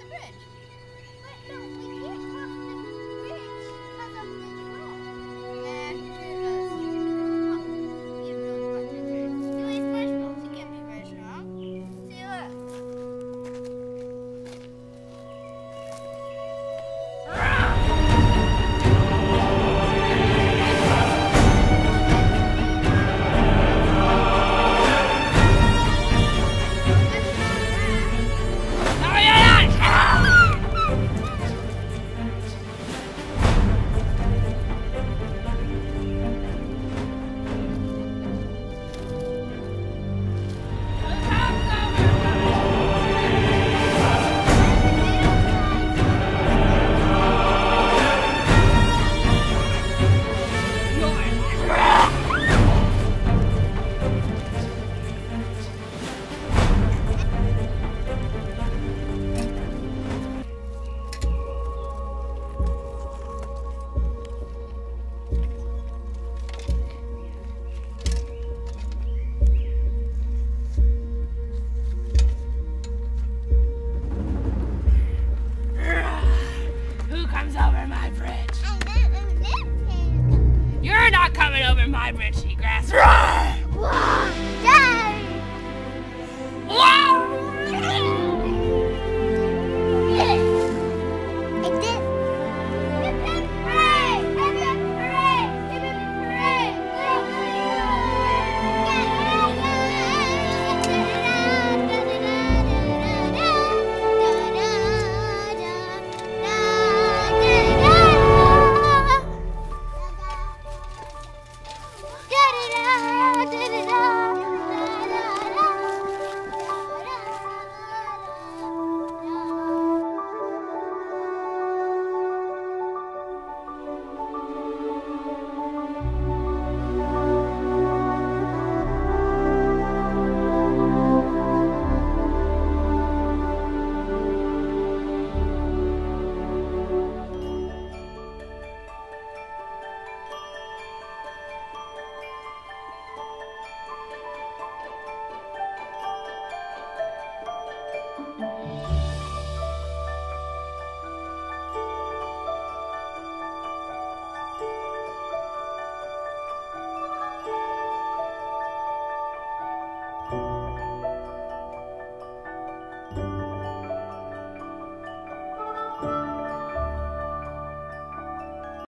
the bridge. But no. my Richie grass.